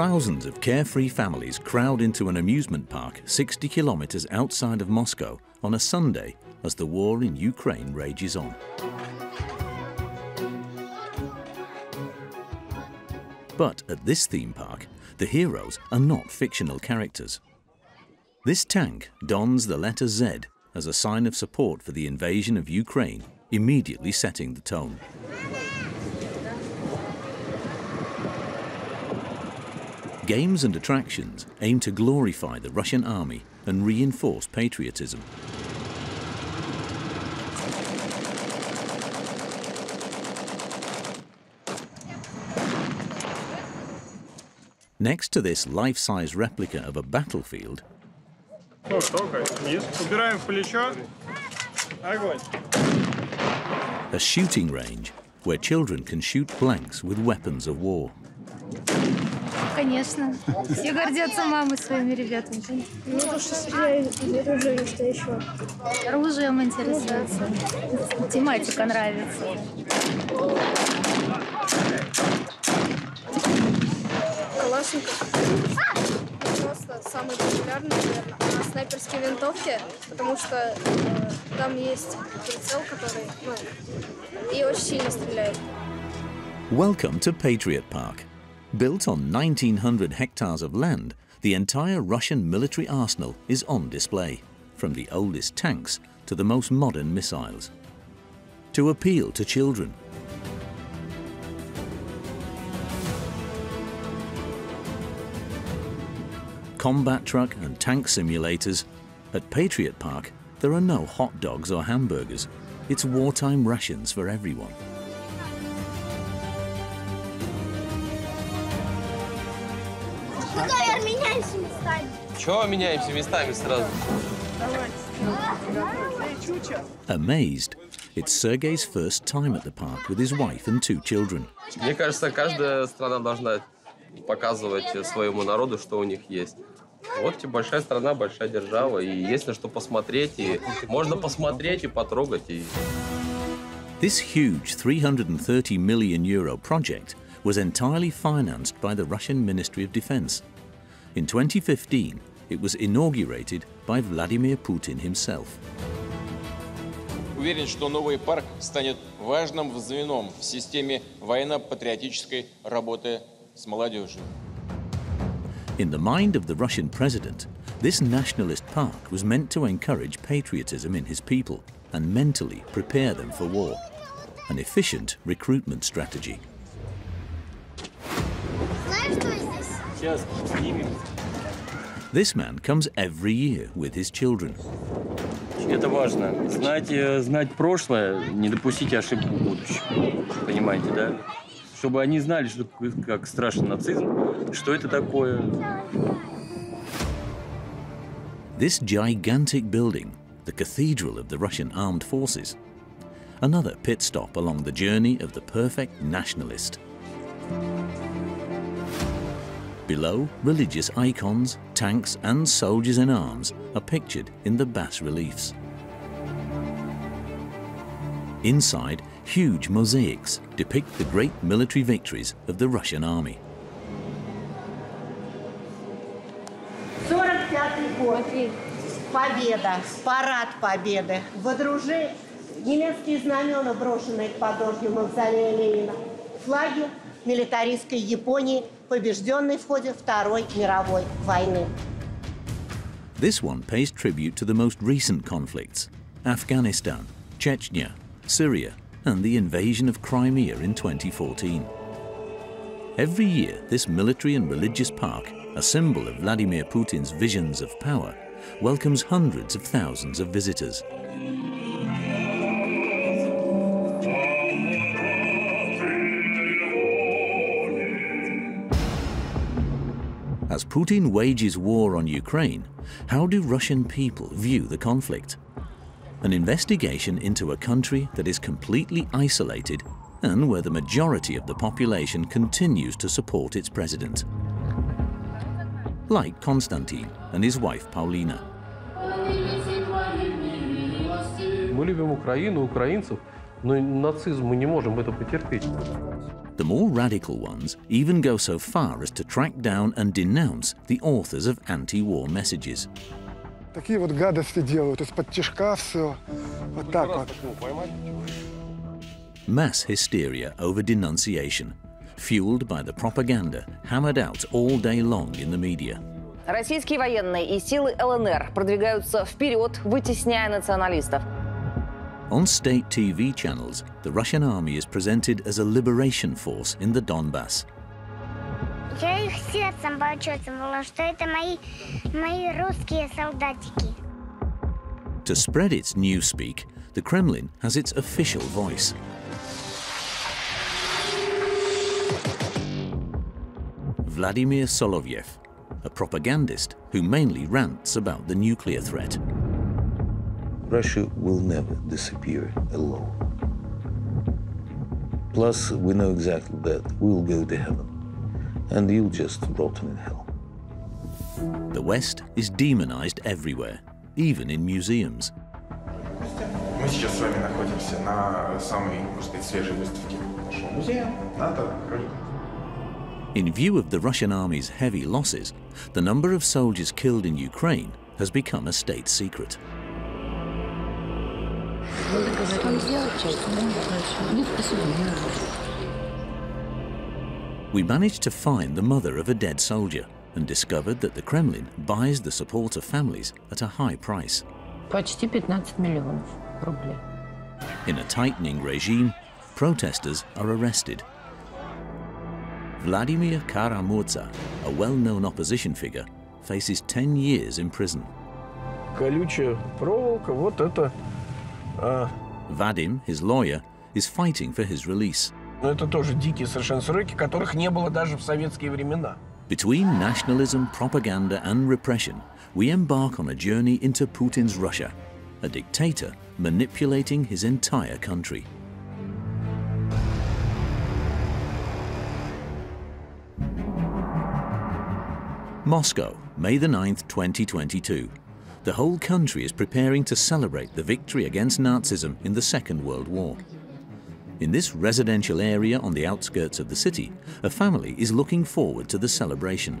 Thousands of carefree families crowd into an amusement park 60 kilometers outside of Moscow on a Sunday as the war in Ukraine rages on. But at this theme park, the heroes are not fictional characters. This tank dons the letter Z as a sign of support for the invasion of Ukraine, immediately setting the tone. Games and attractions aim to glorify the Russian army and reinforce patriotism. Next to this life-size replica of a battlefield a shooting range where children can shoot blanks with weapons of war. Конечно. Все гордятся мамой своими ребятами. Ну, то, что стреляют что еще? Оружием интересуется. Тематика нравится. Калашников. Просто самый популярный, наверное. А снайперские винтовки, потому что э, там есть прицел, который, ну, и очень сильно стреляет. Welcome to Patriot Park. Built on 1,900 hectares of land, the entire Russian military arsenal is on display, from the oldest tanks to the most modern missiles. To appeal to children, combat truck and tank simulators, at Patriot Park there are no hot dogs or hamburgers. It's wartime rations for everyone. меняемся местами. Чего меняемся местами сразу? Amazed, it's Sergei's first time at the park with his wife and two children. Мне кажется, каждая страна должна показывать своему народу, что у них есть. Вот тебе большая страна, большая держава, и есть на что посмотреть, и можно посмотреть и потрогать. И... This huge 330 million euro project was entirely financed by the Russian Ministry of Defense. In 2015, it was inaugurated by Vladimir Putin himself. Уверен, что новый парк станет важным звеном в системе военно-патриотической работы с молодежью. In the mind of the Russian president, this nationalist park was meant to encourage patriotism in his people and mentally prepare them for war. An efficient recruitment strategy. This man comes every year with his children. Это важно. Знать, знать прошлое, не допустить ошибку в будущем. Понимаете, да? Чтобы они знали, что, как страшен нацизм, что это такое. This gigantic building, the cathedral of the Russian armed forces, another pit stop along the journey of the perfect nationalist. Below, religious icons, tanks and soldiers in arms are pictured in the bas-reliefs. Inside, huge mosaics depict the great military victories of the Russian army. Победа, парад победы. Водружи немецкие знамена, брошенные к подножью мавзолея Ленина, флаги милитаристской Японии – побежденной в ходе Второй мировой войны. This one pays tribute to the most recent conflicts Afghanistan, Chechnya, Syria, and the invasion of Crimea in 2014. Every year, this military and religious park, a symbol of Vladimir Putin's visions of power, welcomes hundreds of thousands of visitors. As Putin wages war on Ukraine, how do Russian people view the conflict? An investigation into a country that is completely isolated and where the majority of the population continues to support its president. Like Konstantin and his wife Paulina. Мы любим Украину, украинцев, Но нацизм мы не можем это потерпеть. The more radical ones even go so far as to track down and denounce the authors of anti-war messages. Такие вот гадости делают, из-под тяжка все. Вот так вот. Mass hysteria over denunciation, fueled by the propaganda hammered out all day long in the media. Российские военные и силы ЛНР продвигаются вперед, вытесняя националистов. On state TV channels, the Russian army is presented as a liberation force in the Donbass. To spread its newspeak, the Kremlin has its official voice. Vladimir Soloviev, a propagandist who mainly rants about the nuclear threat. Russia will never disappear alone. Plus, we know exactly that we'll go to heaven, and you'll just rot in hell. The West is demonized everywhere, even in museums. Мы сейчас с вами находимся на самой, можно сказать, свежей выставке нашего музея НАТО «Хроника». In view of the Russian army's heavy losses, the number of soldiers killed in Ukraine has become a state secret. We managed to find the mother of a dead soldier and discovered that the Kremlin buys the support of families at a high price. In a tightening regime, protesters are arrested. Vladimir Kara-Murza, a well-known opposition figure, faces 10 years in prison. Колючая проволока, вот это а, Vadim, his lawyer, is fighting for his release. ну, это тоже дикие совершенно сроки, которых не было даже в советские времена. Between nationalism, propaganda, and repression, we embark on a journey into Putin's Russia, a dictator manipulating his entire country. Moscow, May the 9th, 2022. The whole country is preparing to celebrate the victory against Nazism in the Second World War. In this residential area on the outskirts of the city, a family is looking forward to the celebration.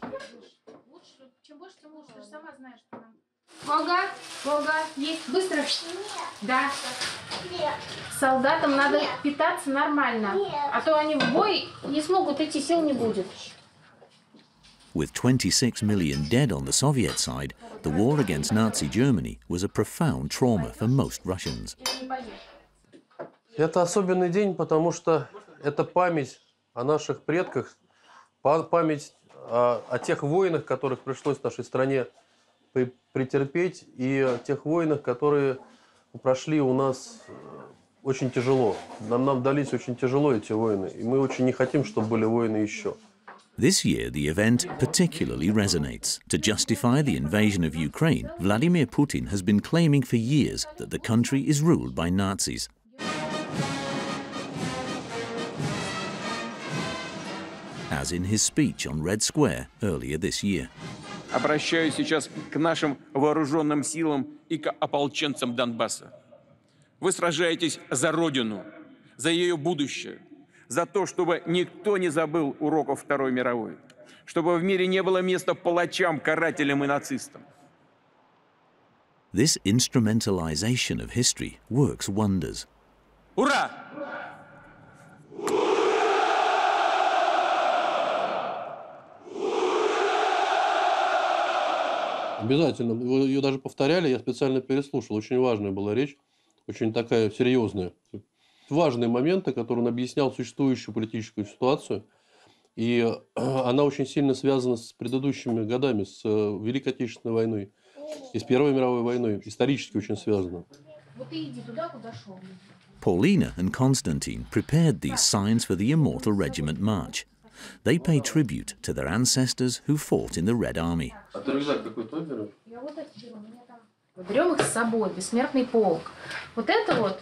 Волга, Волга, есть, быстро. Да. Солдатам надо питаться нормально, а то они в бой не смогут идти, сил не будет. With 26 million dead on the Soviet side, the war against Nazi Germany was a profound trauma for most Russians. Это особенный день, потому что это память о наших предках, па- память о, о тех войнах, которых пришлось нашей стране претерпеть, и о тех войнах, которые прошли у нас э, очень тяжело. Нам, нам дались очень тяжело эти войны, и мы очень не хотим, чтобы были войны еще. This year, the event particularly resonates. To justify the invasion of Ukraine, Vladimir Putin has been claiming for years that the country is ruled by Nazis. As in his speech on Red Square earlier this year. Обращаюсь сейчас к нашим вооруженным силам и к ополченцам Донбасса. Вы сражаетесь за Родину, за ее будущее, за то, чтобы никто не забыл уроков Второй мировой, чтобы в мире не было места палачам, карателям и нацистам. This instrumentalization of history works wonders. Ура! Обязательно. Вы ее даже повторяли, я специально переслушал. Очень важная была речь, очень такая серьезная. Важные моменты, которые он объяснял существующую политическую ситуацию. И э, она очень сильно связана с предыдущими годами, с э, Великой Отечественной войной, И с Первой мировой войной исторически очень связано. Вот ты иди туда, куда шел. Paulina and Constantine prepared these signs for the Immortal Regiment March. They pay tribute to their ancestors who fought in the Red Army. А. Берем их с собой, бессмертный полк. Вот это вот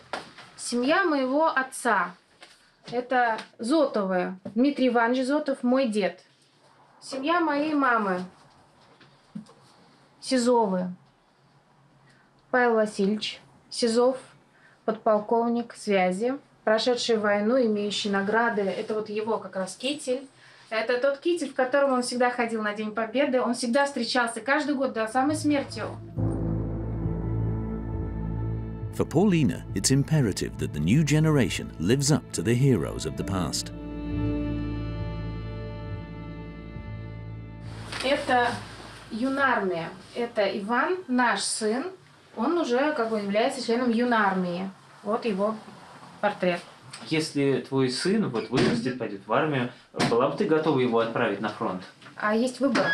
семья моего отца. Это Зотовы. Дмитрий Иванович Зотов, мой дед. Семья моей мамы. Сизовы. Павел Васильевич Сизов, подполковник связи, прошедший войну, имеющий награды. Это вот его как раз китель. Это тот китель, в котором он всегда ходил на День Победы. Он всегда встречался каждый год до самой смерти. For Paulina, it's imperative that the new generation lives up to the heroes of the past. Это юнармия. Это Иван, наш сын. Он уже как бы является членом юнармии. Вот его портрет. Если твой сын вот вырастет, пойдет в армию, была бы ты готова его отправить на фронт? А есть выбор?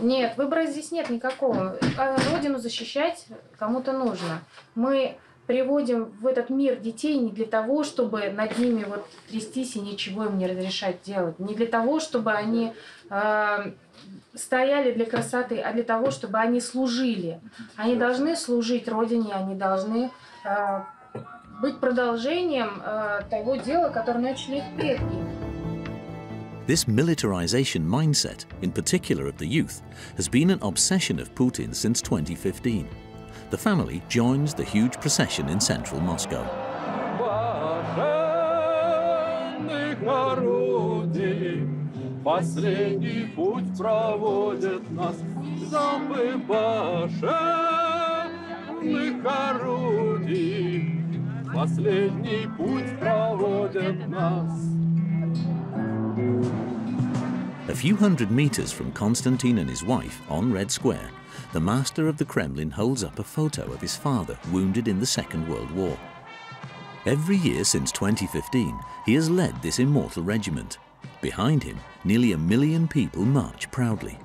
Нет, выбора здесь нет никакого. А Родину защищать кому-то нужно. Мы приводим в этот мир детей не для того, чтобы над ними вот трястись и ничего им не разрешать делать. Не для того, чтобы они э, стояли для красоты, а для того, чтобы они служили. Они должны служить Родине, они должны э, быть продолжением э, того дела, которое начали их предки. This militarization mindset, in particular of the youth, has been an obsession of Putin since 2015. The family joins the huge procession in central Moscow. Последний путь проводит нас Залпы башенных орудий Последний путь проводит нас A few hundred meters from Constantine and his wife on Red Square, the master of the Kremlin holds up a photo of his father wounded in the Second World War. Every year since 2015, he has led this immortal regiment. Behind him, nearly a million people march proudly.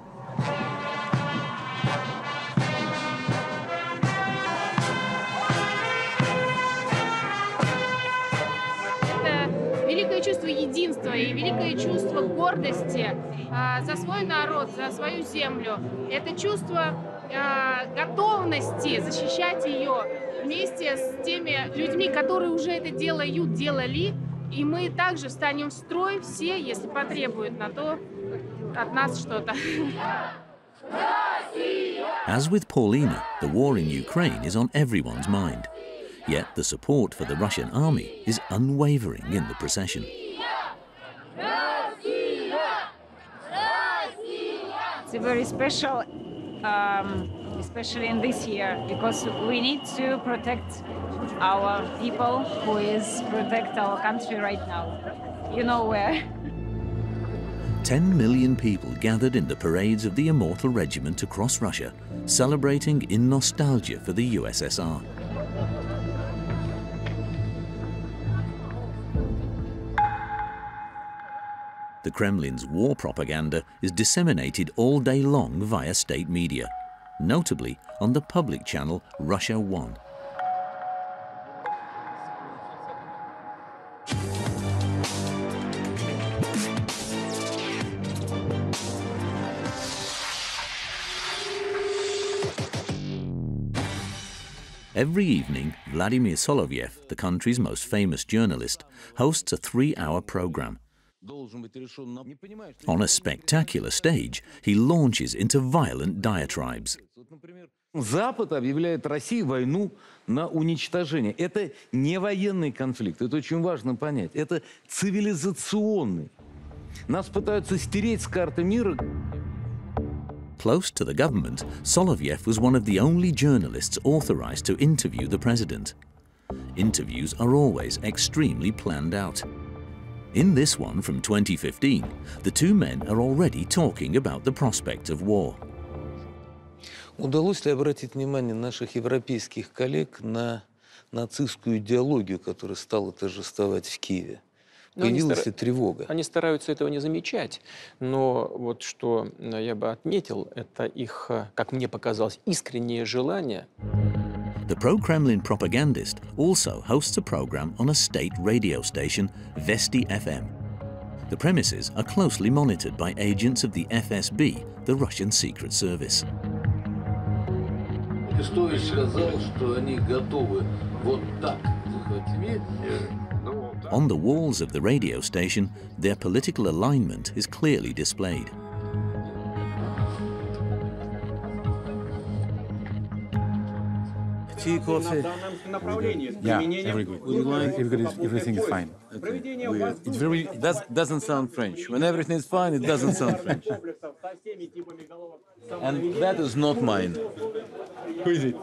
Великое чувство гордости а, за свой народ, за свою землю. Это чувство а, готовности защищать ее вместе с теми людьми, которые уже это делают, делали. И мы также встанем в строй все, если потребуют на то от нас что-то. As with Paulina, the war in Ukraine is on everyone's mind. Yet the support for the Russian army is unwavering in the procession. Very special, um, especially in this year, because we need to protect our people who is protect our country right now. You know where. 10 million people gathered in the parades of the Immortal Regiment across Russia, celebrating in nostalgia for the USSR. The Kremlin's war propaganda is disseminated all day long via state media, notably on the public channel Russia One. Every evening, Vladimir Soloviev, the country's most famous journalist, hosts a three hour program. On a spectacular stage, he launches into violent diatribes. Запад объявляет России войну на уничтожение. Это не военный конфликт, это очень важно понять. Это цивилизационный. Нас пытаются стереть с карты мира. Close to the government, Soloviev was one of the only journalists authorized to interview the president. Interviews are always extremely planned out. In this one from 2015, the two men are already talking about the prospect of war. Удалось ли обратить внимание наших европейских коллег на нацистскую идеологию, которая стала торжествовать в Киеве? Но появилась стара- ли тревога? Они стараются этого не замечать, но вот что э, я бы отметил, это их, э, как мне показалось, искреннее желание The pro Kremlin propagandist also hosts a program on a state radio station, Vesti FM. The premises are closely monitored by agents of the FSB, the Russian Secret Service. Арестович сказал, что они готовы вот так захватить. On the walls of the radio station, their political alignment is clearly displayed. vehicles. Yeah, everything, everything is fine. Okay. It very, does, doesn't sound French. When everything is fine, it doesn't sound French. and that is not mine. Who is it?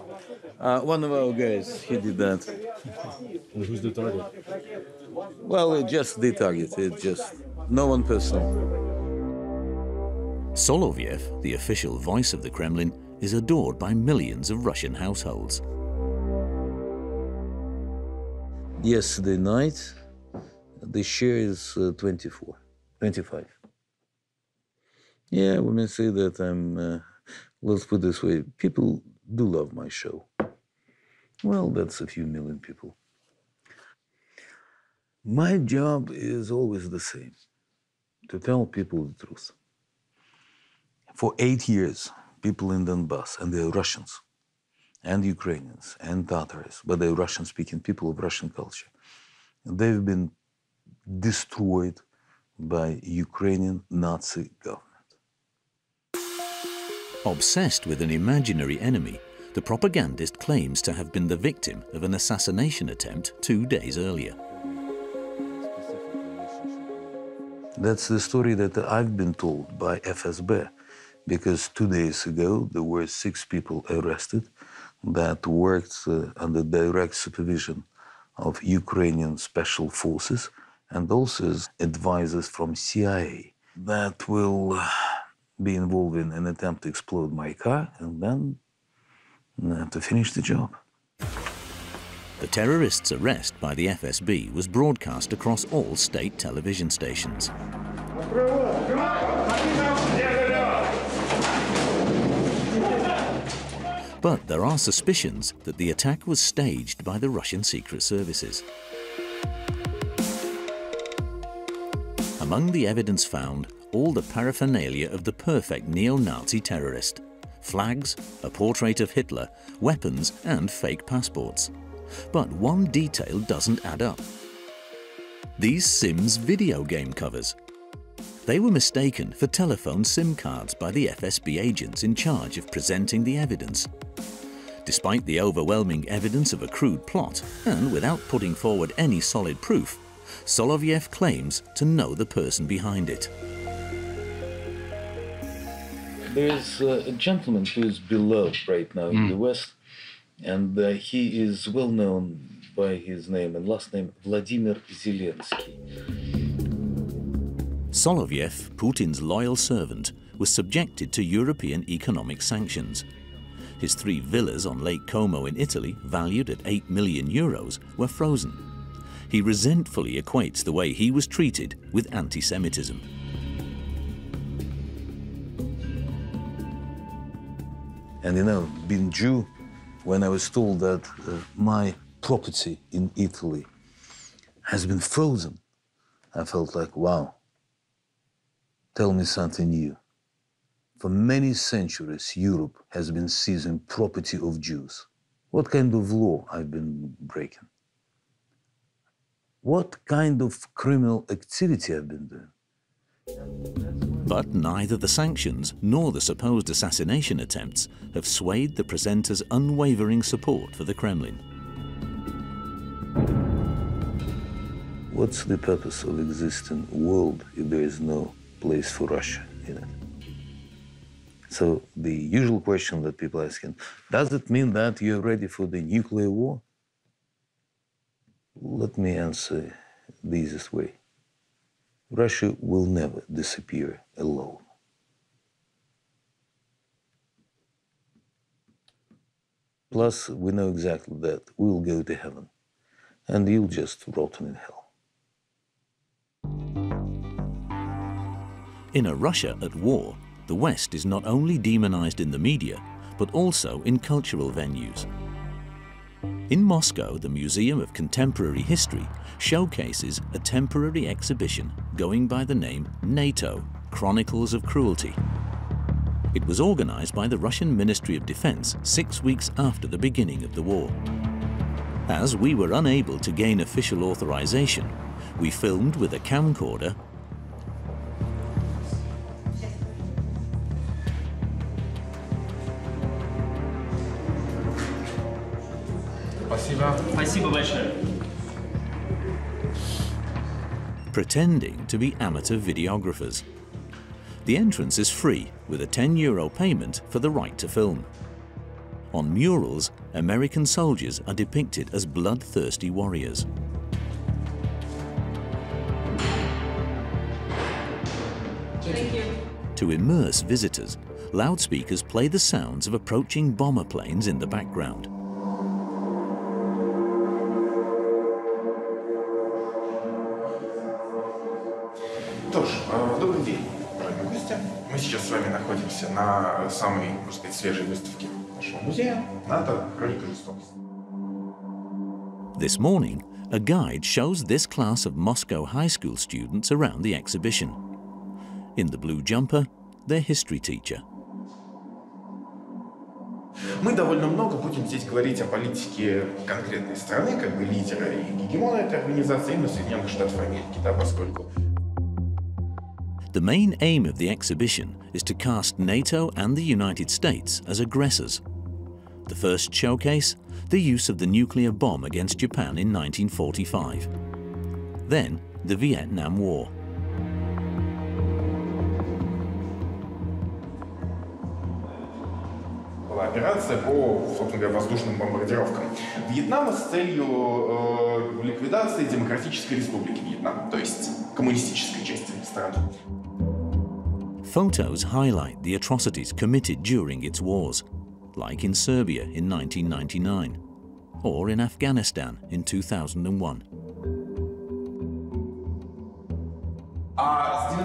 Uh, one of our guys, he did that. who's the target? Well, it just the target. It just no one person. Soloviev, the official voice of the Kremlin, is adored by millions of Russian households. Yesterday night, the share is uh, 24, 25. Yeah, we may say that I'm, uh, let's put this way, people do love my show. Well, that's a few million people. My job is always the same to tell people the truth. For eight years, people in Donbass, and they're Russians, and Ukrainians, and Tatars, but they're Russian speaking people of Russian culture, they've been destroyed by Ukrainian Nazi government. Obsessed with an imaginary enemy, the propagandist claims to have been the victim of an assassination attempt two days earlier. That's the story that I've been told by FSB, because two days ago there were six people arrested that worked uh, under direct supervision of Ukrainian special forces and also advisors from CIA that will uh, be involved in an attempt to explode my car and then uh, to finish the job. The terrorists' arrest by the FSB was broadcast across all state television stations. But there are suspicions that the attack was staged by the Russian secret services. Among the evidence found, all the paraphernalia of the perfect neo-Nazi terrorist. Flags, a portrait of Hitler, weapons and fake passports. But one detail doesn't add up. These Sims video game covers. They were mistaken for telephone SIM cards by the FSB agents in charge of presenting the evidence. Despite the overwhelming evidence of a crude plot, and without putting forward any solid proof, Soloviev claims to know the person behind it. There is uh, a gentleman who is beloved right now in the West, and uh, he is well known by his name and last name Vladimir Zelensky. Soloviev, Putin's loyal servant, was subjected to European economic sanctions. His three villas on Lake Como in Italy, valued at 8 million euros, were frozen. He resentfully equates the way he was treated with anti Semitism. And you know, being Jew, when I was told that uh, my property in Italy has been frozen, I felt like, wow, tell me something new. For many centuries, Europe has been seizing property of Jews. What kind of law I've been breaking? What kind of criminal activity I've been doing? But neither the sanctions nor the supposed assassination attempts have swayed the presenter's unwavering support for the Kremlin. What's the purpose of existing world if there is no place for Russia in it? So the usual question that people are asking, does it mean that you're ready for the nuclear war? Let me answer the easiest way. Russia will never disappear alone. Plus, we know exactly that we'll go to heaven, and you'll just rotten in hell. In a Russia at war, the West is not only demonized in the media, but also in cultural venues. In Moscow, the Museum of Contemporary History showcases a temporary exhibition going by the name NATO Chronicles of Cruelty. It was organized by the Russian Ministry of Defense six weeks after the beginning of the war. As we were unable to gain official authorization, we filmed with a camcorder Спасибо. Спасибо большое. pretending to be amateur videographers. The entrance is free with a 10 euro payment for the right to film. On murals, American soldiers are depicted as bloodthirsty warriors. To immerse visitors, loudspeakers play the sounds of approaching bomber planes in the background. Что ж, э, добрый день, дорогие гости. Мы сейчас с вами находимся на самой, можно сказать, свежей выставке нашего музея НАТО «Хроника жестокости». This morning, a guide shows this class of Moscow high school students around the exhibition. In the blue jumper, their history teacher. Мы довольно много будем здесь говорить о политике конкретной страны, как бы лидера и гегемона этой организации, именно Соединенных Штатов Америки, да, поскольку The main aim of the exhibition is to cast NATO and the United States as aggressors. The first showcase, the use of the nuclear bomb against Japan in 1945. Then, the Vietnam War. операция по, собственно говоря, воздушным бомбардировкам Вьетнама с целью э, ликвидации Демократической Республики Вьетнам, то есть коммунистической части страны. Photos highlight the atrocities committed during its wars, like in Serbia in 1999 or in Afghanistan in 2001.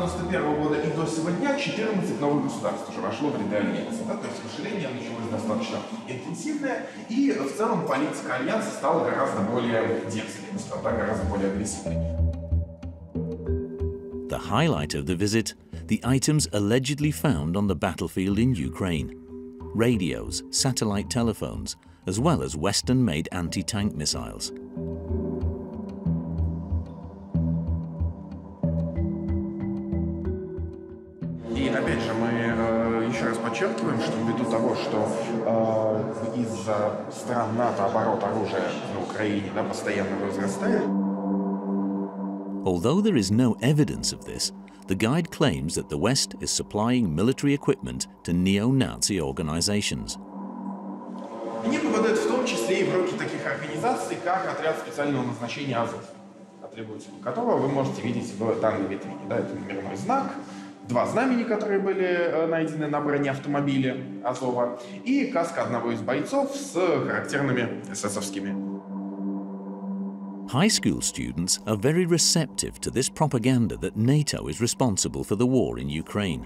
91 года и до сегодня 14 новых государств уже вошло в ряды Альянса. Да? То есть расширение началось достаточно интенсивное, и в целом политика Альянса стала гораздо более дерзкой, стала гораздо более агрессивной. The highlight of the visit the items allegedly found on the battlefield in Ukraine radios, satellite telephones, as well as Western made anti tank missiles. что э, из-за стран НАТО оборот оружия на Украине да, постоянно возрастает, Although there is no evidence of this, the guide claims that the West is supplying military equipment to neo Nazi organizations. они попадают в том числе и в руки таких организаций, как отряд специального назначения Азов, атрибутику которого вы можете видеть в данной витрине. Да, это номерной знак, два знамени, которые были э, найдены на бронеавтомобиле Азова, и каска одного из бойцов с характерными эсэсовскими High school students are very receptive to this propaganda that NATO is responsible for the war in Ukraine.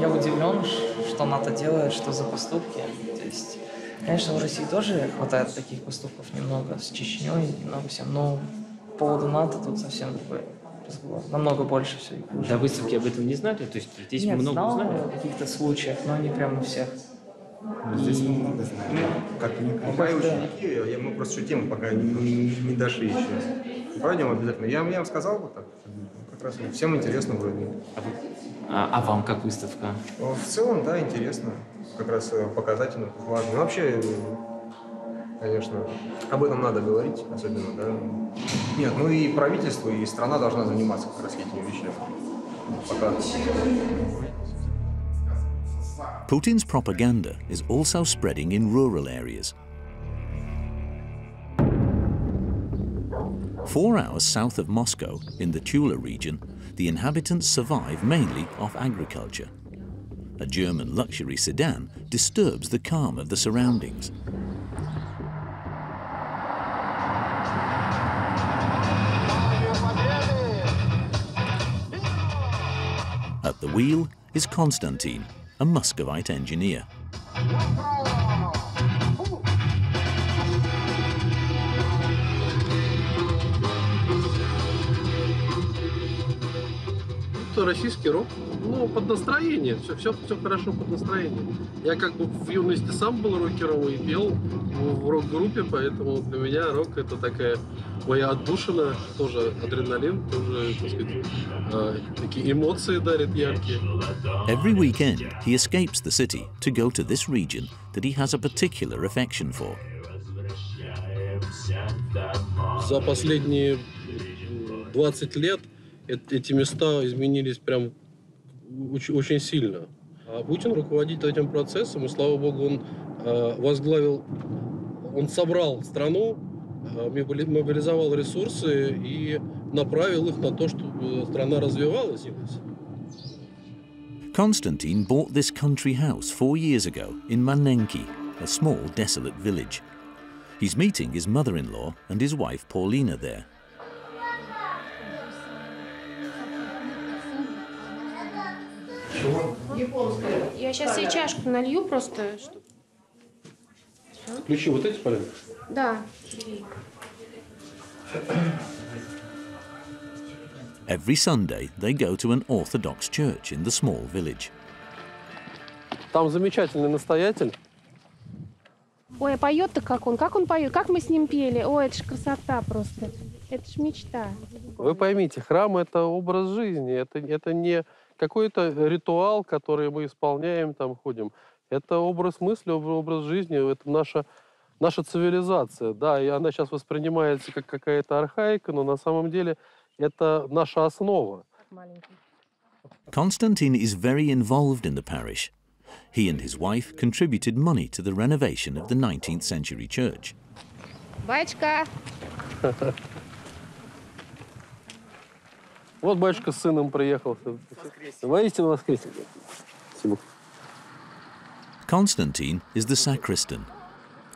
Я удивлен, что НАТО делает, что за поступки. То есть, конечно, в России тоже хватает таких поступков немного с Чечней, немного всем, но по поводу НАТО тут совсем разговор. Намного больше все. До выставки об этом не знали? То есть здесь Нет, много знал узнали? о каких-то случаях, но не прям у всех. Здесь много знаем. Как Ну, какая как-то- ученики, я- мы просто тему пока не, не- не дошли еще. Пойдем обязательно. Я, я вам сказал вот так. Как раз всем интересно вроде. А, а вам как выставка? В целом, да, интересно. Как раз э, показательно, важно. Ну, вообще, конечно, об этом надо говорить, особенно, да. Нет, ну и правительство, и страна должна заниматься как раз этими вещами. Пока. Putin's propaganda is also spreading in rural areas. Four hours south of Moscow, in the Tula region, the inhabitants survive mainly off agriculture. A German luxury sedan disturbs the calm of the surroundings. wheel is Konstantin, a Muscovite engineer. Это российский рок. Ну, под настроение. Все, все, все хорошо под настроение. Я как бы в юности сам был рокером и пел в рок-группе, поэтому для меня рок это такая моя отдушина, тоже адреналин, тоже, так сказать, э, такие эмоции дарит яркие. Every weekend, he escapes the city to go to this region that he has a particular affection for. За последние 20 лет эти места изменились прям очень, очень сильно. А Путин руководит этим процессом, и слава богу, он э, возглавил, он собрал страну, э, мобили- мобилизовал ресурсы и направил их на то, чтобы страна развивалась. Konstantin bought this country house four years ago in Manenki, a small desolate village. He's meeting his mother in law and his wife Paulina there. Я сейчас себе чашку налью просто. чтоб- Ключи вот эти, Полина? Да. Every Sunday, they go to an Orthodox church in the small village. Там замечательный настоятель. Ой, а поет-то как он? Как он поет? Как мы с ним пели? Ой, это ж красота просто. Это ж мечта. Вы поймите, храм это образ жизни, это, это не какой-то ритуал, который мы исполняем, там ходим. Это образ мысли, об- образ жизни, это наша, наша цивилизация. Да, и она сейчас воспринимается как какая-то архаика, но на самом деле это наша основа. Konstantin is very involved in the parish. He and his wife contributed money to the renovation of the 19th century church. Батюшка, Вот батюшка с сыном приехал. Воистину воскресенье. Спасибо. Konstantin is the sacristan.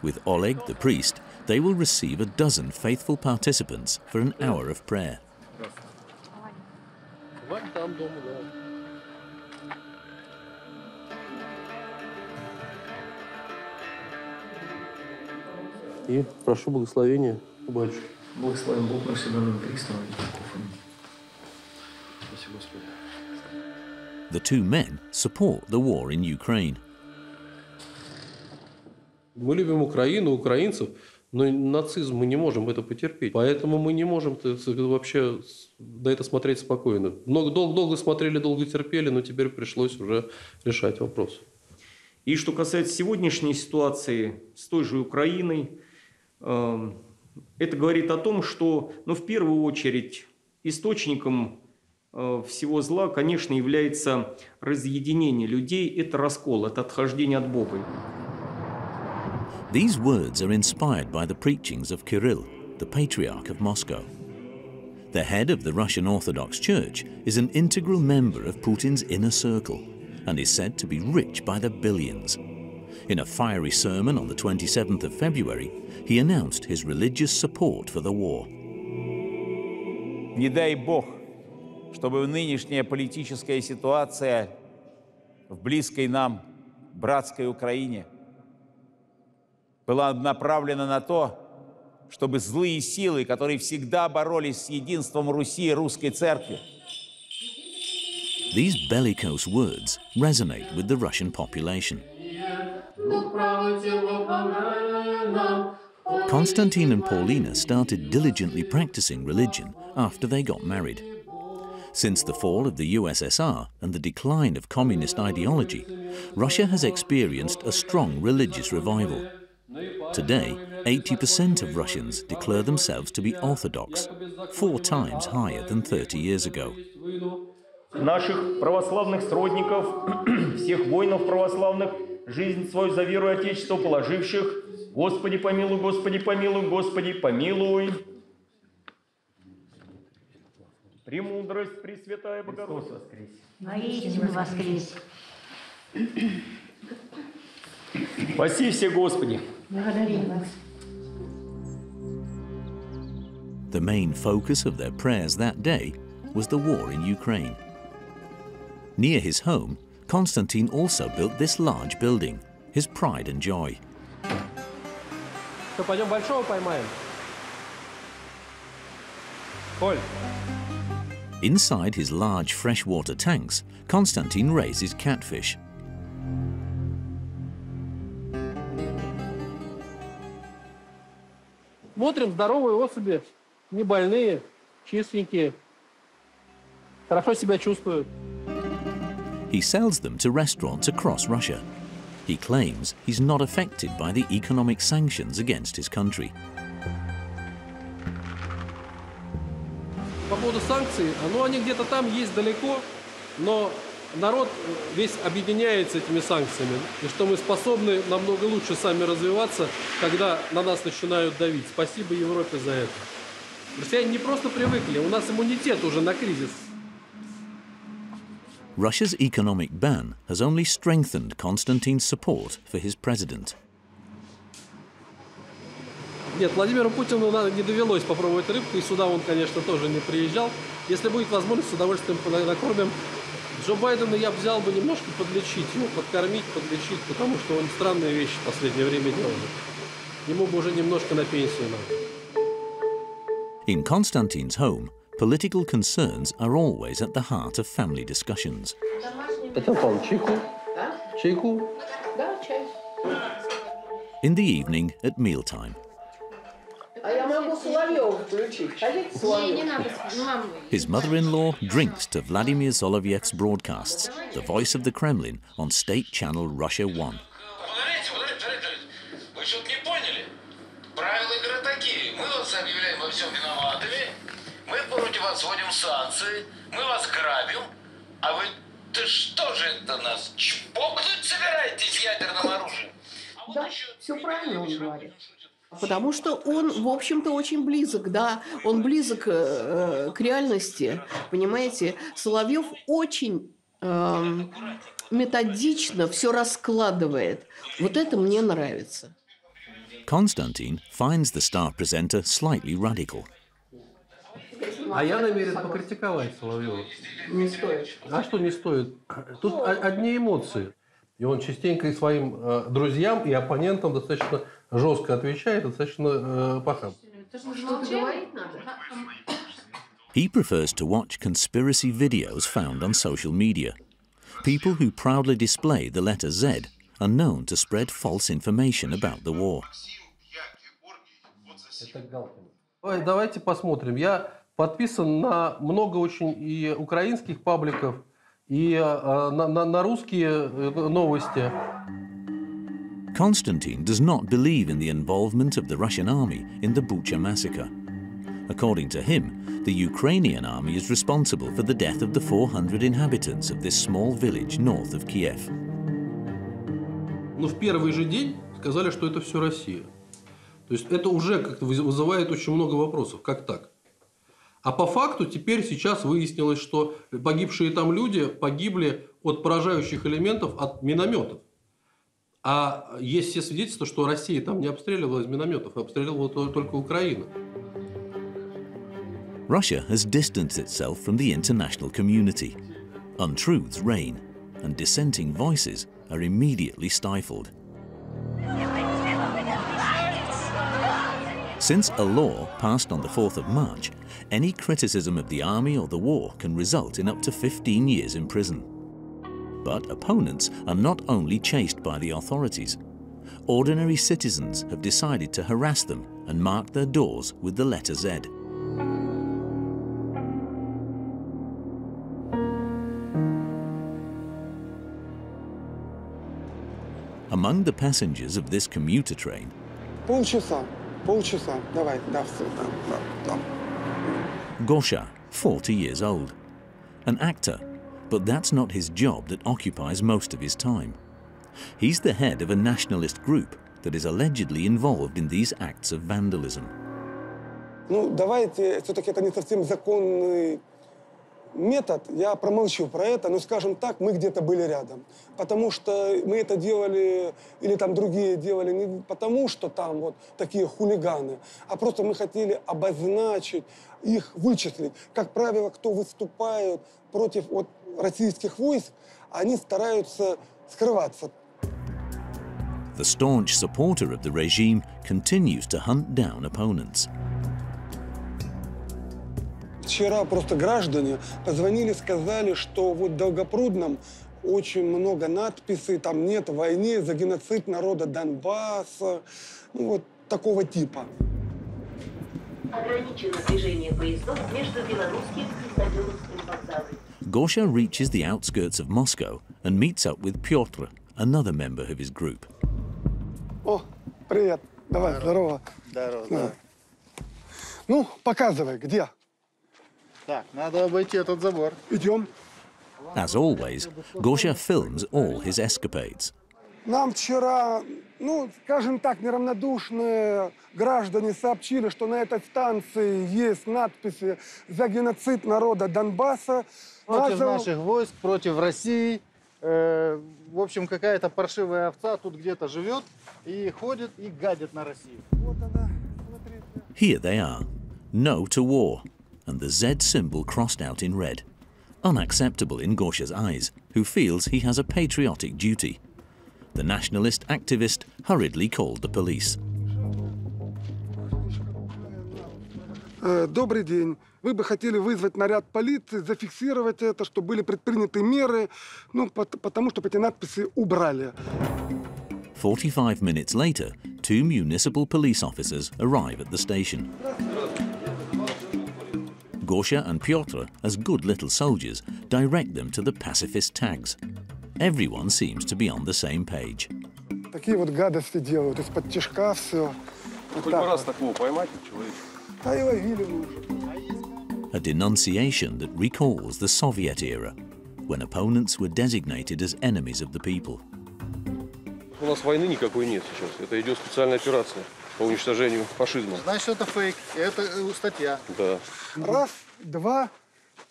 With Oleg, the priest, they will receive a dozen faithful participants for an hour of prayer. Вот там дома, да. И прошу благословения у батюшки. Благословен Бог наш Седаным Христом. Спасибо, Господи. The two men support the war in Ukraine. Мы любим Украину, украинцев, но нацизм мы не можем это потерпеть. Поэтому мы не можем вообще на это смотреть спокойно. Много, долго, долго смотрели, долго терпели, но теперь пришлось уже решать вопрос. И что касается сегодняшней ситуации с той же Украиной, эм, это говорит о том, что, ну, в первую очередь, источником всего зла, конечно, является разъединение людей, это раскол, это отхождение от Бога. These words are inspired by the preachings of Kirill, the Patriarch of Moscow. The head of the Russian Orthodox Church is an integral member of Putin's inner circle and is said to be rich by the billions. In a fiery sermon on the 27th of February, he announced his religious support for the war. Не дай Бог, чтобы нынешняя политическая ситуация в близкой нам братской Украине была направлена на то, чтобы злые силы, которые всегда боролись с единством Руси и русской церкви, These bellicose words resonate with the Russian population. Konstantin and Paulina started diligently practicing religion after they got married. Since the fall of the USSR and the decline of communist ideology, Russia has experienced a strong religious revival. Today, 80% of Russians declare themselves to be Orthodox, four times higher than 30 years ago. Наших православных сродников, всех воинов православных, жизнь свою за веру и Отечество положивших, Господи помилуй, Господи помилуй, Господи помилуй. Премудрость, Пресвятая Богородица. Воистину воскрес. Спаси все, Господи. Благодарим вас. The main focus of their prayers that day was the war in Ukraine. Near his home, Konstantin also built this large building, his pride and joy. Что, пойдем большого поймаем? Коль, Inside his large freshwater tanks, Konstantin raises catfish. Смотрим здоровые особи, не больные, чистенькие, хорошо себя чувствуют. He sells them to restaurants across Russia. He claims he's not affected by the economic sanctions against his country. По поводу санкций, ну они где-то там есть далеко, но народ весь объединяется этими санкциями. И что мы способны намного лучше сами развиваться, когда на нас начинают давить. Спасибо Европе за это. Россияне не просто привыкли, у нас иммунитет уже на кризис. Russia's economic ban has only strengthened Konstantin's support for his president. Нет, Владимиру Путину не довелось попробовать рыбку, и сюда он, конечно, тоже не приезжал. Если будет возможность, с удовольствием накормим. Джо Байдена я взял бы немножко подлечить, его подкормить, подлечить, потому что он странные вещи в последнее время делает. Ему бы уже немножко на пенсию надо. In Konstantin's home, political concerns are always at the heart of family discussions. In the evening at mealtime, His mother in law drinks to Vladimir Soloviev's broadcasts, the voice of the Kremlin, on state channel Russia 1. Да, все правильно он говорит. Потому что он, в общем-то, очень близок, да, он близок э, к реальности, понимаете. Соловьев очень эм, методично все раскладывает. Вот это мне нравится. Konstantin finds the star presenter slightly radical. А я намерен покритиковать Соловьева. Не стоит. А что не стоит? Тут одни эмоции. И он частенько и своим э, друзьям, и оппонентам достаточно жестко отвечает, достаточно э, надо. He prefers to watch conspiracy videos found on social media. People who proudly display the letter Z are known to spread false information about the war. Ой, Давайте посмотрим. Я подписан на много очень и украинских пабликов, и на, на, на русские э, новости. Konstantin does not believe in the involvement of the Russian army in the Bucha massacre. According to him, the Ukrainian army is responsible for the death of the 400 inhabitants of this small village north of Kiev. Но в первый же день сказали, что это все Россия. То есть это уже как-то вызывает очень много вопросов. Как так? А по факту теперь сейчас выяснилось, что погибшие там люди погибли от поражающих элементов от минометов. А есть все свидетельства, что Россия там не обстреливала из минометов, а обстреливала то- только Украина. Russia has distanced itself from the international community. Untruths reign, and dissenting voices are immediately stifled. Since a law passed on the 4th of March, any criticism of the army or the war can result in up to 15 years in prison. But opponents are not only chased by the authorities. Ordinary citizens have decided to harass them and mark their doors with the letter Z. Among the passengers of this commuter train Полчаса, полчаса. Давай, да, все, да, да, да. Gosha, 40 years old. An actor, but that's not his job that occupies most of his time. He's the head of a nationalist group that is allegedly involved in these acts of vandalism. Ну, давайте, все-таки это не совсем законный метод. Я промолчу про это, но, скажем так, мы где-то были рядом. Потому что мы это делали, или там другие делали, не потому что там вот такие хулиганы, а просто мы хотели обозначить, их вычислить. Как правило, кто выступает против вот российских войск, они стараются скрываться. The staunch supporter of the regime continues to hunt down opponents. Вчера просто граждане позвонили, сказали, что вот в Долгопрудном очень много надписей, там нет войны за геноцид народа Донбасса, ну вот такого типа. Ограничено движение поездов между Белорусским и Стадионовским вокзалами. Gosha reaches the outskirts of Moscow and meets up with Pyotr, another member of his group. О, привет. Давай, здорово. Здорово, Да. Ну, показывай, где? Так, надо обойти этот забор. Идем. As always, Gosha films all his escapades. Нам вчера, ну, скажем так, неравнодушные граждане сообщили, что на этой станции есть надписи «За геноцид народа Донбасса». Против Базово- наших войск, против России. Э, в общем, какая-то паршивая овца тут где-то живет и ходит и гадит на Россию. Here they are No to war, and the Z symbol crossed out in red. Unacceptable in Gosha's eyes, who feels he has a patriotic duty. The nationalist activist hurriedly called the police. Э, добрый день. Мы бы хотели вызвать наряд полиции, зафиксировать это, что были предприняты меры, ну, потому что эти надписи убрали. 45 minutes later, two municipal police officers arrive at the station. Gosha and Pyotr, as good little soldiers, direct them to the pacifist tags. Everyone seems to be on the same page. A denunciation that recalls the Soviet era, when opponents were designated as enemies of the people. У нас войны никакой нет сейчас, это идет специальная операция. По уничтожению фашизма. Значит, это фейк. Это э, статья. Да. Раз, два,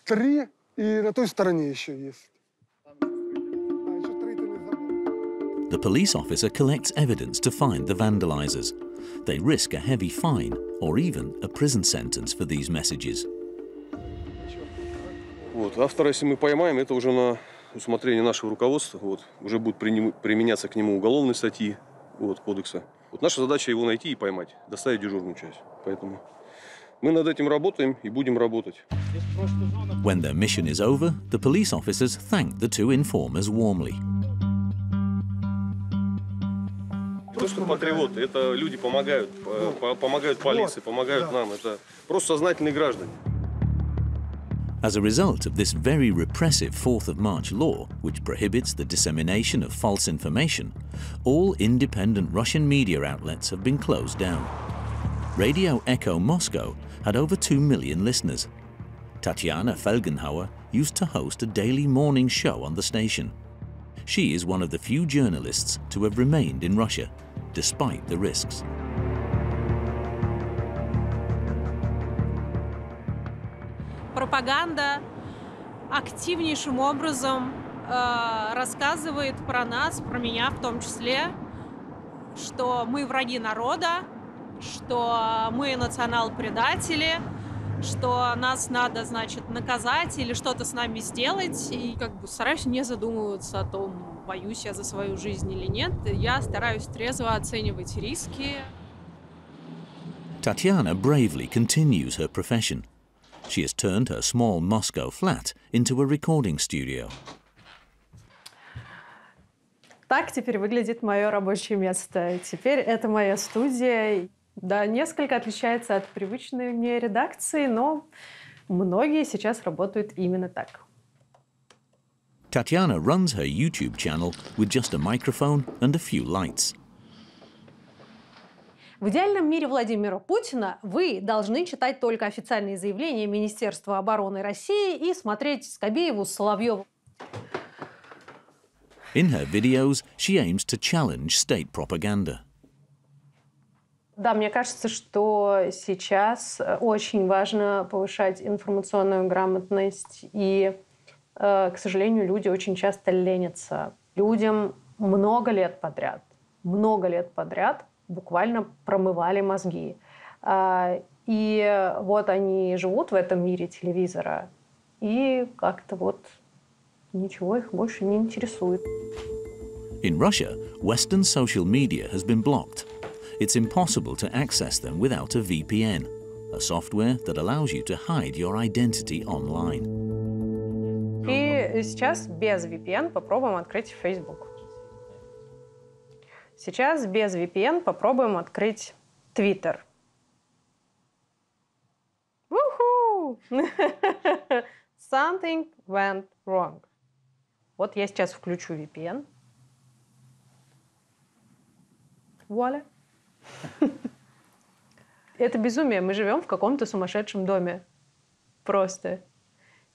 три, и на той стороне еще есть. The police officer collects evidence to find the vandalizers. They risk a heavy fine or even a prison sentence for these messages. Вот. Автора, если мы поймаем, это уже на усмотрение нашего руководства. Вот. Уже будут применяться к нему уголовные статьи вот, кодекса. Вот наша задача его найти и поймать, доставить дежурную часть. Поэтому мы над этим работаем и будем работать. When their mission is over, the police officers thank the two informers warmly. То, что патриоты, это люди помогают, по- по- помогают полиции, помогают нам. Это просто сознательные граждане. As a result of this very repressive 4th of March law, which prohibits the dissemination of false information, all independent Russian media outlets have been closed down. Radio Echo Moscow had over 2 million listeners. Tatiana Felgenhauer used to host a daily morning show on the station. She is one of the few journalists to have remained in Russia, despite the risks. Пропаганда активнейшим образом э, рассказывает про нас, про меня в том числе, что мы враги народа, что мы национал-предатели, что нас надо, значит, наказать или что-то с нами сделать. И как бы стараюсь не задумываться о том, боюсь я за свою жизнь или нет. Я стараюсь трезво оценивать риски. Tatiana bravely continues her profession. She has turned her small Moscow flat into a recording studio. Так теперь выглядит мое рабочее место. Теперь это моя студия. Да, несколько отличается от привычной мне редакции, но многие сейчас работают именно так. Tatiana runs her YouTube channel with just a microphone and a few lights. В идеальном мире Владимира Путина вы должны читать только официальные заявления Министерства обороны России и смотреть Скобееву, Соловьеву. In her videos, she aims to challenge state propaganda. Да, мне кажется, что сейчас э, очень важно повышать информационную грамотность. И, э, к сожалению, люди очень часто ленятся. Людям много лет подряд, много лет подряд буквально промывали мозги. А, И вот они живут в этом мире телевизора и как-то вот ничего их больше не интересует. In Russia, Western social media has been blocked. It's impossible to access them without a VPN, a software that allows you to hide your identity online. И сейчас без VPN попробуем открыть Facebook. Сейчас без VPN попробуем открыть Twitter. Уху! Something went wrong. Вот я сейчас включу VPN. Вуаля. Это безумие. Мы живем в каком-то сумасшедшем доме. Просто.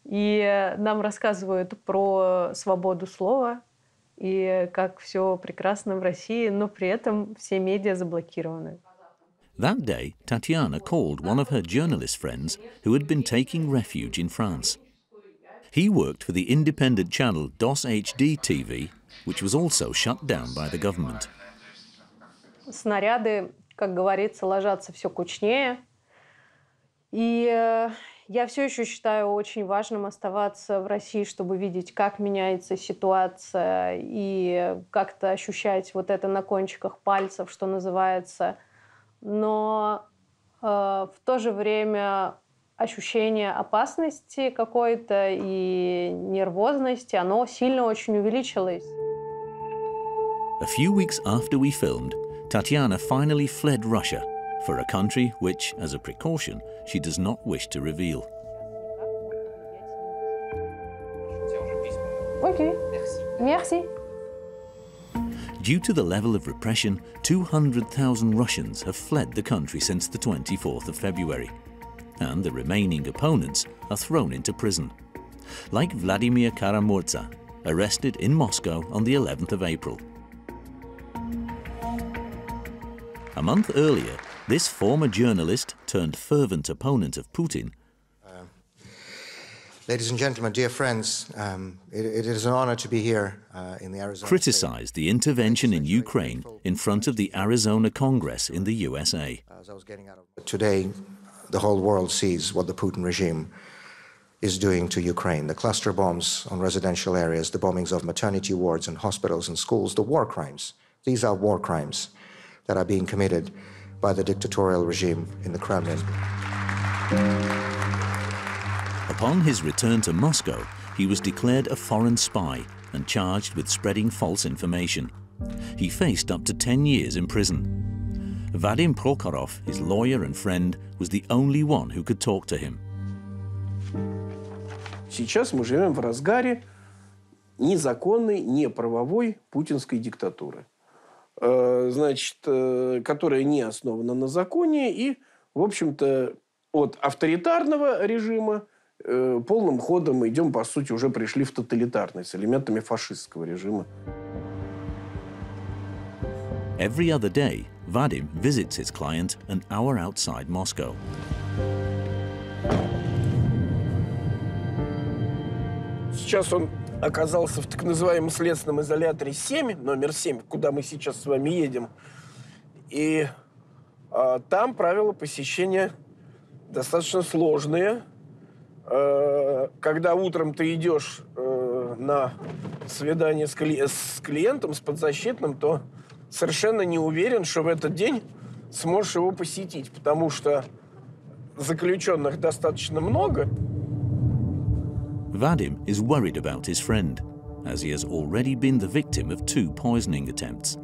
И нам рассказывают про свободу слова и как все прекрасно в России, но при этом все медиа заблокированы. That day, Tatiana called one of her journalist friends who had been taking refuge in France. He worked for the independent channel DOS HD TV, which was also shut down by the government. Снаряды, как говорится, ложатся все кучнее. И э, я все еще считаю очень важным оставаться в России, чтобы видеть, как меняется ситуация и как-то ощущать вот это на кончиках пальцев, что называется. Но э, в то же время ощущение опасности какой-то и нервозности, оно сильно очень увеличилось. A few weeks after we filmed, Tatiana finally fled Russia for a country which, as a precaution, she does not wish to reveal. Okay. Merci. Due to the level of repression, 200,000 Russians have fled the country since the 24th of February, and the remaining opponents are thrown into prison. Like Vladimir Kara-Murza, arrested in Moscow on the 11th of April. A month earlier, this former journalist turned fervent opponent of Putin Ladies and gentlemen, dear friends, um, it, it is an honor to be here uh, in the Arizona. criticized the intervention in Ukraine in front of the Arizona Congress in the USA. As I was getting out of today, the whole world sees what the Putin regime is doing to Ukraine. The cluster bombs on residential areas, the bombings of maternity wards and hospitals and schools, the war crimes. These are war crimes that are being committed by the dictatorial regime in the Kremlin. Upon his return to Moscow, he was declared a foreign spy and charged with spreading false information. He faced up to 10 years in prison. Vadim Prokhorov, his lawyer and friend, was the only one who could talk to him. Сейчас мы живем в разгаре незаконной, неправовой путинской диктатуры, Э, Значит, э, которая не основана на законе и, в общем-то, от авторитарного режима э, полным ходом идем, по сути, уже пришли в тоталитарный с элементами фашистского режима. Every other day, Vadim visits his client an hour outside Moscow. Сейчас он оказался в так называемом следственном изоляторе 7, номер 7, куда мы сейчас с вами едем. И а, там правила посещения достаточно сложные. Э, когда утром ты идешь э, на свидание с, кли- с клиентом, с подзащитным, то совершенно не уверен, что в этот день сможешь его посетить, потому что заключенных достаточно много, Vadim is worried about his friend, as he has already been the victim of two poisoning attempts.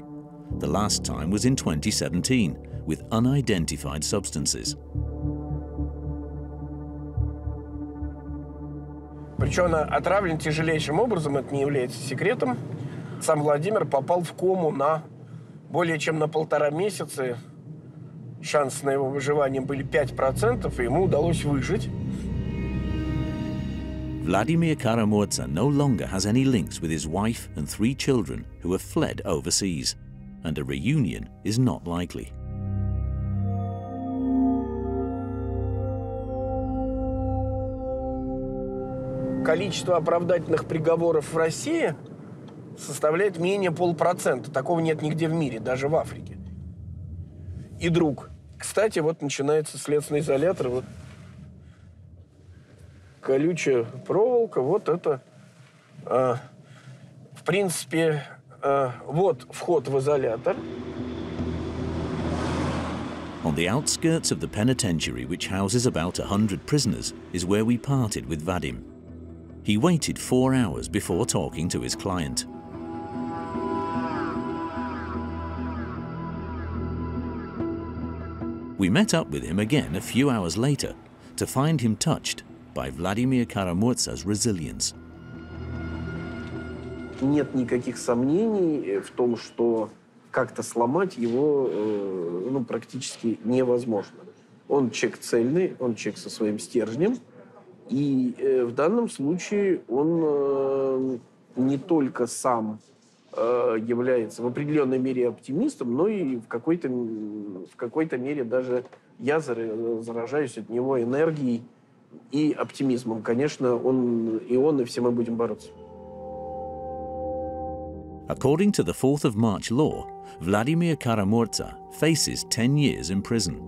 The last time was in 2017 with unidentified substances. Причем он отравлен тяжелейшим образом, это не является секретом. Сам Владимир попал в кому на более чем на полтора месяца. Шансы на его выживание были 5%, и ему удалось выжить. Vladimir Kara-Murza no longer has any links with his wife and three children who have fled overseas, and a reunion is not likely. Количество оправдательных приговоров в России составляет менее полпроцента. Такого нет нигде в мире, даже в Африке. И друг. Кстати, вот начинается следственный изолятор. Вот колючая проволока. Вот это Э, в принципе, э, вот вход в изолятор. On the outskirts of the penitentiary, which houses about a hundred prisoners, is where we parted with Vadim. He waited four hours before talking to his client. We met up with him again a few hours later to find him touched by Vladimir Karamurza's resilience. Нет никаких сомнений в том, что как-то сломать его э, ну, практически невозможно. Он человек цельный, он человек со своим стержнем, и э, в данном случае он э, не только сам э, является в определенной мере оптимистом, но и в какой-то в какой-то мере даже я заражаюсь от него энергией и оптимизмом. Конечно, он, и он, и все мы будем бороться. According to the 4th of March law, Vladimir Kara-Murza faces 10 years in prison.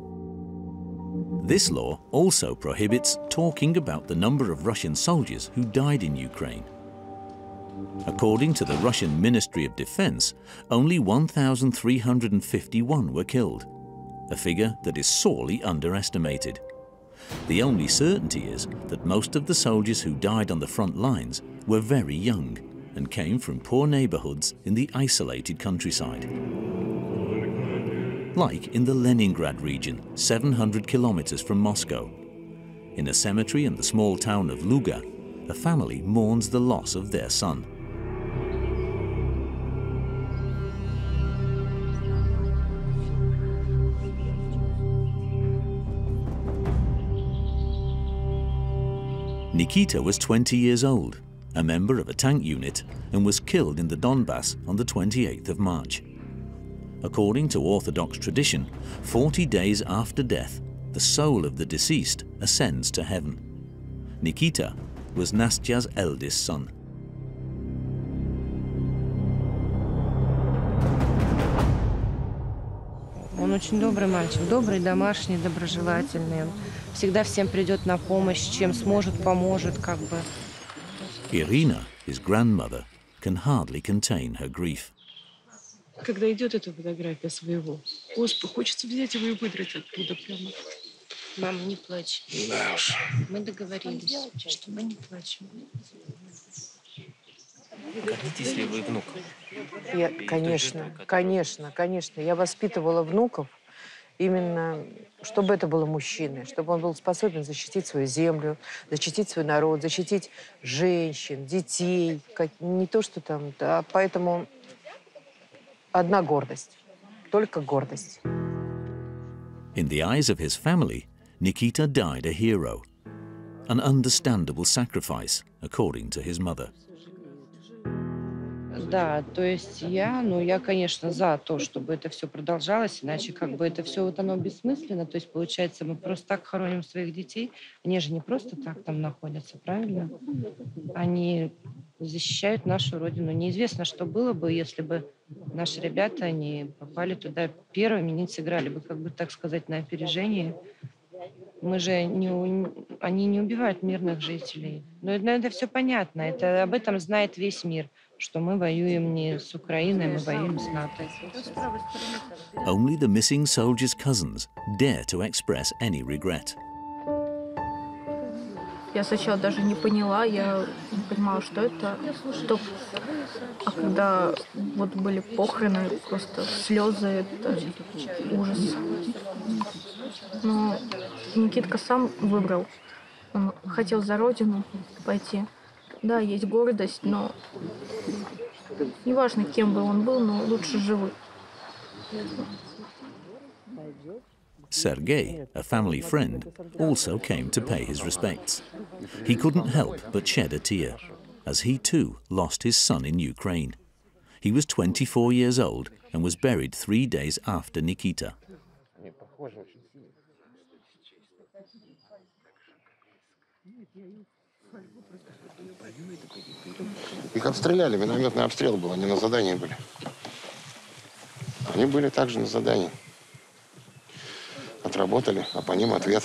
This law also prohibits talking about the number of Russian soldiers who died in Ukraine. According to the Russian Ministry of Defense, only 1,351 were killed, a figure that is sorely underestimated. The only certainty is that most of the soldiers who died on the front lines were very young and came from poor neighborhoods in the isolated countryside. Like in the Leningrad region, 700 kilometers from Moscow. In a cemetery in the small town of Luga, a family mourns the loss of their son. Nikita was 20 years old a member of a tank unit, and was killed in the Donbass on the 28th of March. According to Orthodox tradition, 40 days after death, the soul of the deceased ascends to heaven. Nikita was Nastya's eldest son. Он очень добрый мальчик, добрый, домашний, доброжелательный. Всегда всем придет на помощь, чем сможет, поможет, как бы. Irina, his grandmother, can hardly contain her grief. Когда идет эта фотография своего, Господи, хочется взять его и выдрать оттуда прямо. Мама, не плачь. Да уж. Мы договорились, что мы не плачем. Гордитесь ли вы внуком? Я, конечно, конечно, конечно. Я воспитывала внуков именно, чтобы это было мужчиной, чтобы он был способен защитить свою землю, защитить свой народ, защитить женщин, детей, как, не то, что там, да, поэтому одна гордость, только гордость. In the eyes of his family, Nikita died a hero, an understandable sacrifice, according to his mother. Да, то есть я, ну, я, конечно, за то, чтобы это все продолжалось, иначе как бы это все вот оно бессмысленно. То есть, получается, мы просто так хороним своих детей. Они же не просто так там находятся, правильно? Они защищают нашу родину. Неизвестно, что было бы, если бы наши ребята, они попали туда первыми, не сыграли бы, как бы так сказать, на опережении. Мы же не, они не убивают мирных жителей. Но это, это все понятно. Это об этом знает весь мир что мы воюем не с Украиной, мы воюем с НАТО. Only the missing soldiers' cousins dare to express any regret. Я сначала даже не поняла, я не понимала, что это. Что... А когда вот были похороны, просто слезы, это ужас. Но Никитка сам выбрал. Он хотел за родину пойти. Да, есть гордость, но неважно, кем бы он был, но лучше живой. Sergei, a family friend, also came to pay his respects. He couldn't help but shed a tear, as he too lost his son in Ukraine. He was 24 years old and was buried three days after Nikita. Их обстреляли, минометный обстрел был, они на задании были. Они были также на задании. Отработали, а по ним ответ.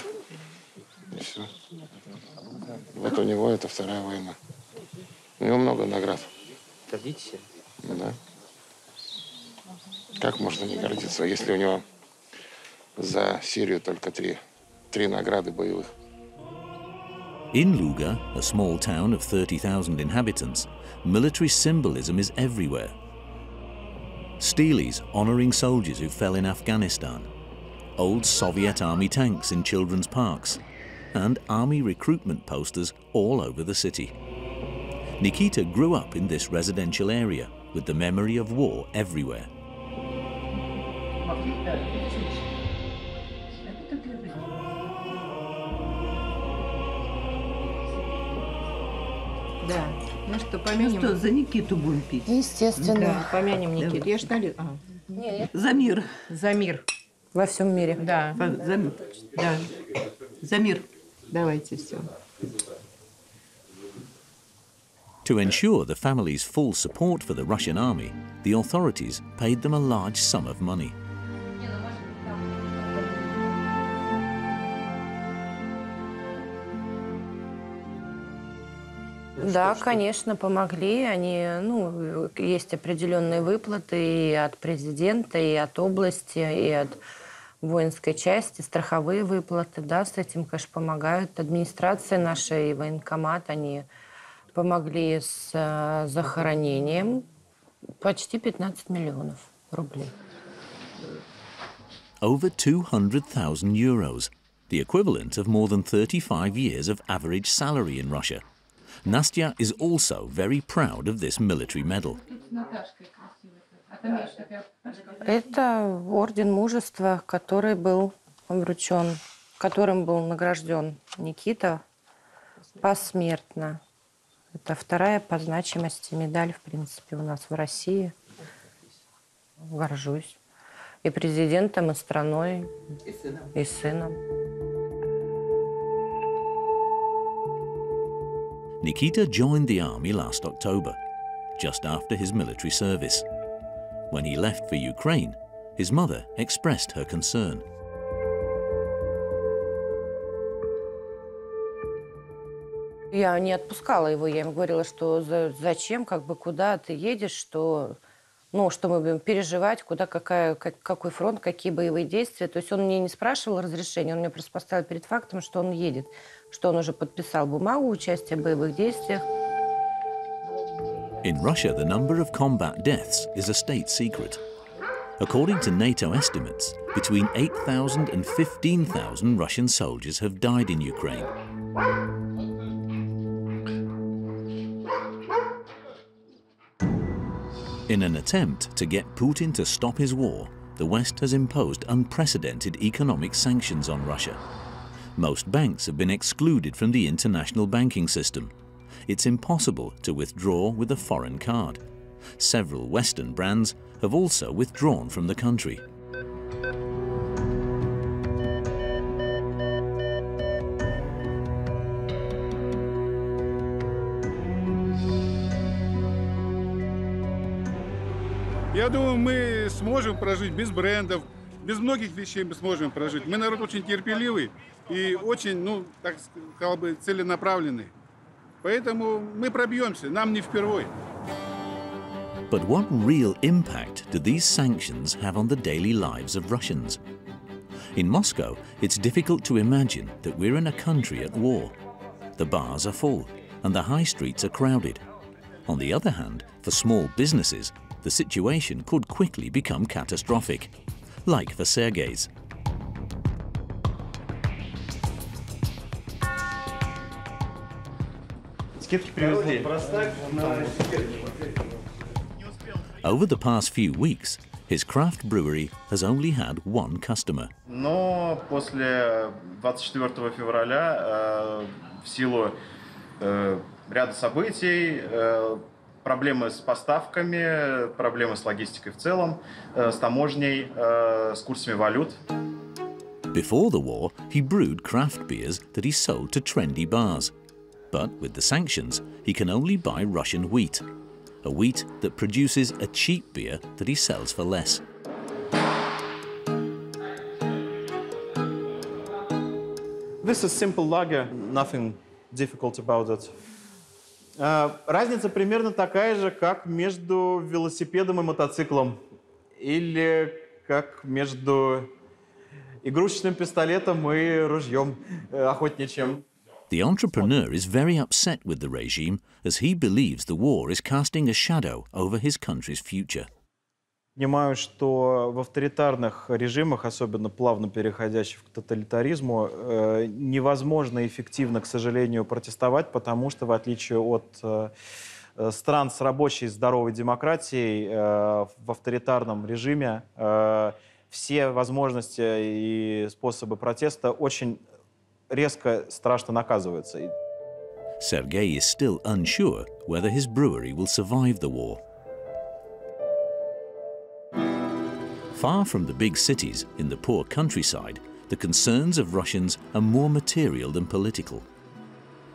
И все. Вот у него это вторая война. У него много наград. Гордитесь? Да. Как можно не гордиться, если у него за Сирию только три, три награды боевых? In Luga, a small town of 30,000 inhabitants, military symbolism is everywhere. Steles honoring soldiers who fell in Afghanistan, old Soviet army tanks in children's parks, and army recruitment posters all over the city. Nikita grew up in this residential area with the memory of war everywhere. Да. Ну что, помянем? Ну что, за Никиту будем пить? Естественно. Да. Помянем Никиту. Давай. Я ж налил. А. За мир. За мир. Во всем мире. Да. За, мир. да. За мир. Давайте все. To ensure the family's full support for the Russian army, the authorities paid them a large sum of money. Да, конечно, помогли. Они, ну, есть определенные выплаты и от президента, и от области, и от воинской части, страховые выплаты, да, с этим, конечно, помогают. Администрация наша и военкомат, они помогли с э, захоронением почти 15 миллионов рублей. Over 200,000 euros, the equivalent of more than 35 years of average salary in Russia. Nastya is also very proud of this military medal. Это орден мужества, который был вручен, которым был награжден Никита посмертно. Это вторая по значимости медаль, в принципе, у нас в России. Горжусь. И президентом, и страной, И сыном. и сыном. Nikita joined the army last October, just after his military service. When he left for Ukraine, his mother expressed her concern. Я не отпускала его, я ему говорила, что за- зачем, как бы куда ты едешь, что, ну, что мы будем переживать, куда, какая, как- какой фронт, какие боевые действия. То есть он мне не спрашивал разрешения, он меня просто поставил перед фактом, что он едет, что он уже подписал бумагу участия в боевых действиях. In Russia, the number of combat deaths is a state secret. According to NATO estimates, between 8,000 and 15,000 Russian soldiers have died in Ukraine. In an attempt to get Putin to stop his war, the West has imposed unprecedented economic sanctions on Russia. Most banks have been excluded from the international banking system. It's impossible to withdraw with a foreign card. Several Western brands have also withdrawn from the country. думаю, мы сможем прожить без брендов, без многих вещей мы сможем прожить. Мы народ очень терпеливый и очень, ну, так сказал бы, целенаправленный. Поэтому мы пробьемся, нам не впервой. But what real impact do these sanctions have on the daily lives of Russians? In Moscow, it's difficult to imagine that we're in a country at war. The bars are full and the high streets are crowded. On the other hand, for small businesses, the situation could quickly become catastrophic, like for Sergei's. Скидки привезли. Over the past few weeks, his craft brewery has only had one customer. Но после 24 февраля э, в силу э, ряда событий, э, проблемы с поставками, проблемы с логистикой в целом, э, с таможней, э, с курсами валют. Before the war, he brewed craft beers that he sold to trendy bars. But with the sanctions, he can only buy Russian wheat, a wheat that produces a cheap beer that he sells for less. This is simple lager, nothing difficult about it. Э, разница примерно такая же, как между велосипедом и мотоциклом. Или как между игрушечным пистолетом и ружьем э, охотничьим. The entrepreneur is very upset with the regime as he believes the war is casting a shadow over his country's future. Понимаю, что в авторитарных режимах, особенно плавно переходящих к тоталитаризму, э, невозможно эффективно, к сожалению, протестовать, потому что, в отличие от э, э, стран с рабочей здоровой демократией, в авторитарном режиме все возможности и способы протеста очень резко, страшно наказываются. Sergei is still unsure whether his brewery will survive the war. Far from the big cities in the poor countryside, the concerns of Russians are more material than political.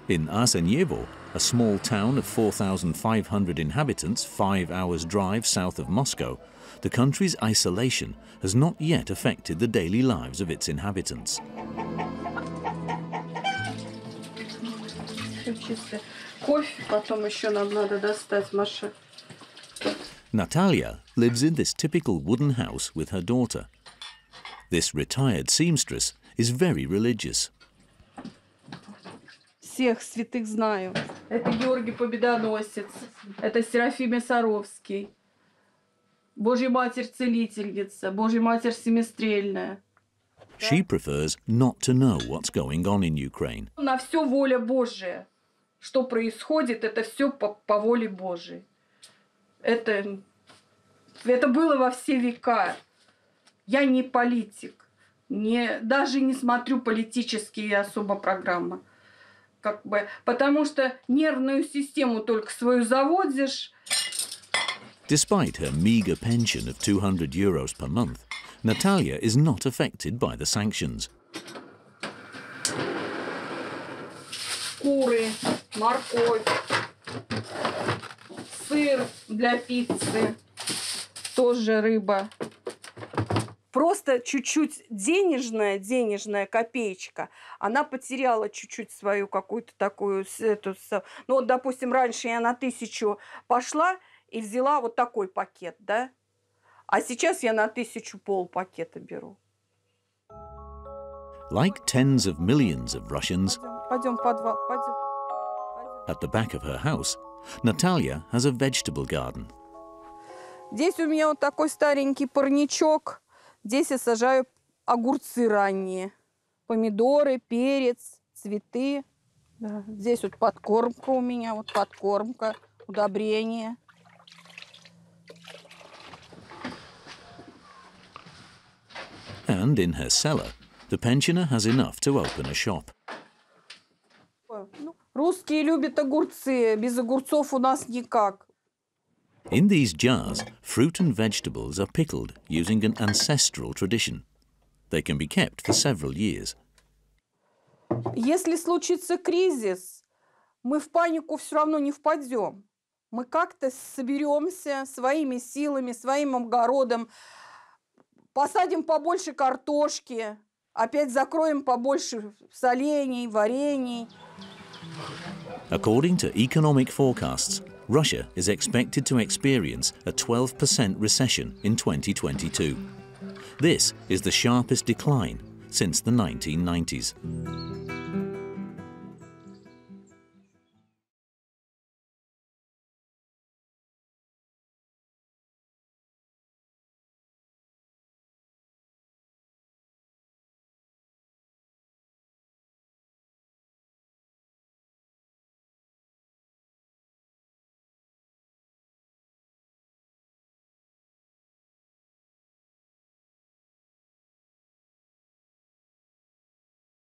In Arsenyevo, a small town of 4,500 inhabitants, five hours' drive south of Moscow, the country's isolation has not yet affected the daily lives of its inhabitants. Кофе потом еще нам надо достать, Маша. Natalia lives in this typical wooden house with her daughter. This retired seamstress is very religious. Всех святых знаю. Это Георгий Победоносец, это Серафим Саровский, Божья Матерь Целительница, Божья Матерь Семистрельная. She prefers not to know what's going on in Ukraine. На все воля Божия. Что происходит, это все по, по воле Божией. Это, это было во все века. Я не политик. Не, даже не смотрю политические особо программы. Как бы, потому что нервную систему только свою заводишь. Despite her meagre pension of 200 euros per month, Natalia is not affected by the sanctions. Куры, морковь, сыр для пиццы, тоже рыба. Просто чуть-чуть денежная, денежная копеечка, она потеряла чуть-чуть свою какую-то такую... Эту, ну вот, допустим, раньше я на тысячу пошла и взяла вот такой пакет, да? А сейчас я на тысячу пол пакета беру. Like tens of millions of Russians, Пойдем в подвал, пойдем. at the back of her house, Natalia has a vegetable garden. Здесь у меня вот такой старенький парничок. Здесь я сажаю огурцы ранние. Помидоры, перец, цветы. Да. Здесь вот подкормка у меня, вот подкормка, удобрение. And in her cellar, the pensioner has enough to open a shop. Русские любят огурцы. Без огурцов у нас никак. In these jars, fruit and vegetables are pickled using an ancestral tradition. They can be kept for several years. Если случится кризис, мы в панику все равно не впадем. Мы как-то соберемся своими силами, своим огородом, посадим побольше картошки, опять закроем побольше солений, варений. According to economic forecasts, Russia is expected to experience a 12% recession in 2022. This is the sharpest decline since the 1990s.